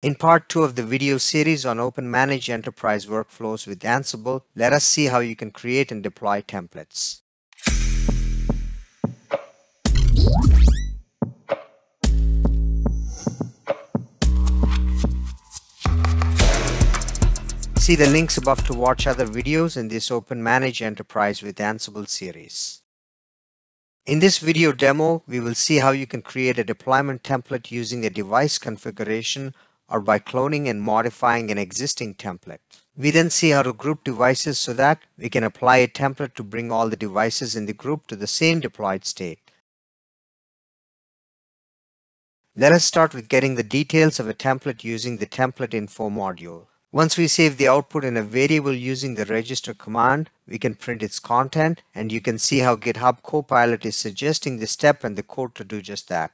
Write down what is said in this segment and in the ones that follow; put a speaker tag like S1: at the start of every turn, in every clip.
S1: In part 2 of the video series on OpenManage Enterprise Workflows with Ansible, let us see how you can create and deploy templates. See the links above to watch other videos in this OpenManage Enterprise with Ansible series. In this video demo, we will see how you can create a deployment template using a device configuration or by cloning and modifying an existing template. We then see how to group devices so that we can apply a template to bring all the devices in the group to the same deployed state. Let us start with getting the details of a template using the template info module. Once we save the output in a variable using the register command, we can print its content and you can see how GitHub Copilot is suggesting the step and the code to do just that.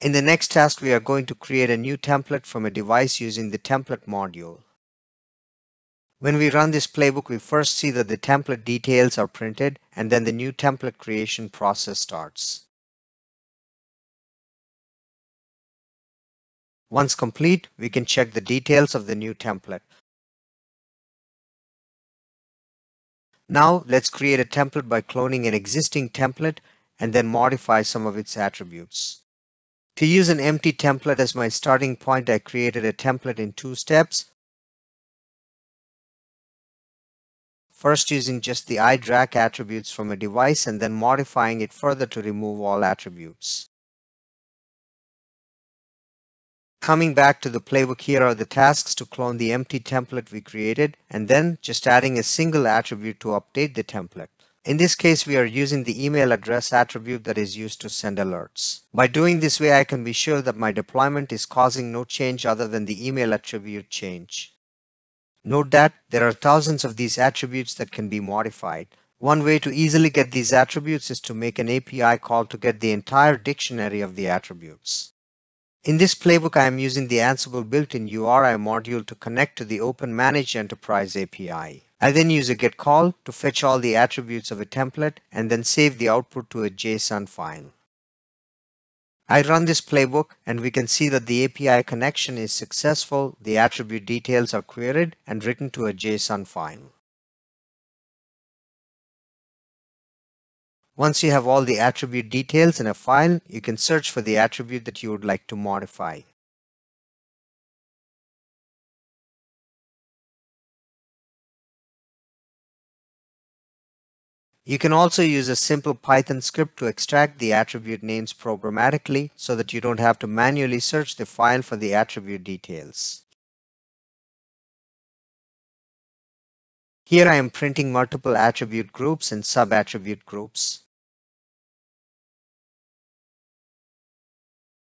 S1: In the next task, we are going to create a new template from a device using the template module. When we run this playbook, we first see that the template details are printed and then the new template creation process starts. Once complete, we can check the details of the new template. Now let's create a template by cloning an existing template and then modify some of its attributes. To use an empty template as my starting point, I created a template in two steps. First using just the iDRAC attributes from a device and then modifying it further to remove all attributes. Coming back to the playbook, here are the tasks to clone the empty template we created and then just adding a single attribute to update the template. In this case, we are using the email address attribute that is used to send alerts. By doing this way, I can be sure that my deployment is causing no change other than the email attribute change. Note that there are thousands of these attributes that can be modified. One way to easily get these attributes is to make an API call to get the entire dictionary of the attributes. In this playbook, I am using the Ansible built-in URI module to connect to the OpenManage Enterprise API. I then use a get call to fetch all the attributes of a template and then save the output to a JSON file. I run this playbook and we can see that the API connection is successful, the attribute details are queried and written to a JSON file. Once you have all the attribute details in a file, you can search for the attribute that you would like to modify. You can also use a simple Python script to extract the attribute names programmatically so that you don't have to manually search the file for the attribute details. Here I am printing multiple attribute groups and sub-attribute groups.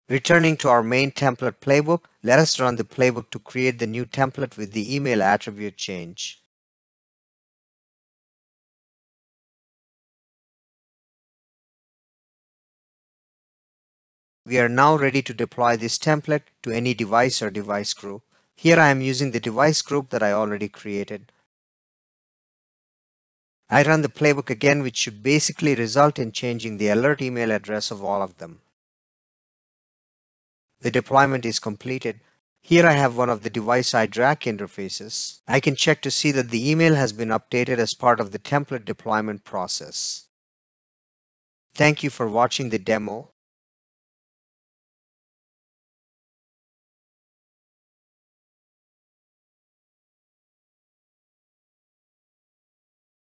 S1: Returning to our main template playbook, let us run the playbook to create the new template with the email attribute change. We are now ready to deploy this template to any device or device group. Here I am using the device group that I already created. I run the playbook again which should basically result in changing the alert email address of all of them. The deployment is completed. Here I have one of the device iDRAC interfaces. I can check to see that the email has been updated as part of the template deployment process. Thank you for watching the demo.